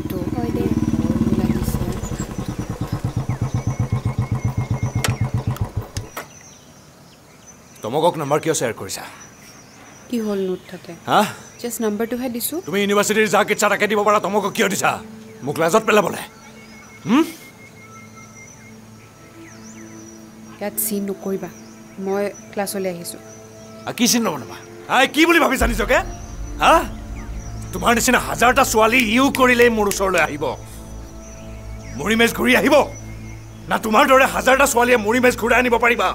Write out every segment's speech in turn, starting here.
এইটো তমকক নাম্বাৰ কিয় শ্বেয়াৰ কৰিছা কি হ'ল নোট থাকে হা জাষ্ট নাম্বাৰটোহে তুমি ইউনিভাৰ্চিটিৰ যাক ইচ্ছা তাকে দিব পাৰা তমকক কিয় দিছা মোক লাজত পেলাবলৈ ইয়াত চিন নকৰিবা মই ক্লাছলৈ আহিছোঁ কি চিন নবনাবা কি বুলি ভাবিছা নিজকে হা তোমাৰ নিচিনা হাজাৰটা ছোৱালী ইও কৰিলেই মোৰ ওচৰলৈ আহিব। মৰি মেজ ঘূৰি আহিব। না তোমাৰ দৰে হাজাৰটা ছোৱালীয়ে মৰি মেজ ঘূৰাই আনিব পাৰিবা।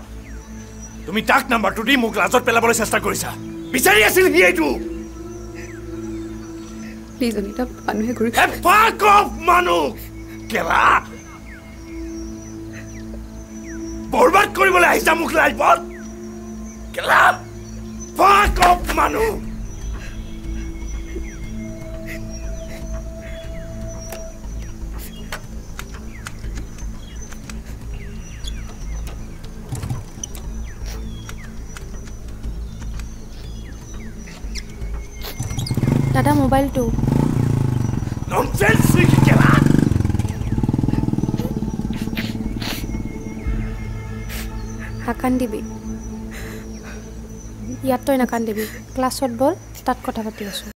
তুমি তাক নাম্বাৰটো দি মোক লাজত পেলাবলৈ চেষ্টা কৰিছা। বিচাৰি আছিল সি এইটো। প্লিজ অনিতা মানুহে ঘূৰি হে fuck off, মানুহ! কেলা? বৰবাদ কৰিবলৈ আহিছা মোক লাইফত? কেলা? fuck off, মানুহ! দাদা মোবাইল টু। নেকি নাকান্দিবি ইয়াত তই নাকান্দিবি ক্লাছত বল তাত কথা পাতি আছোঁ।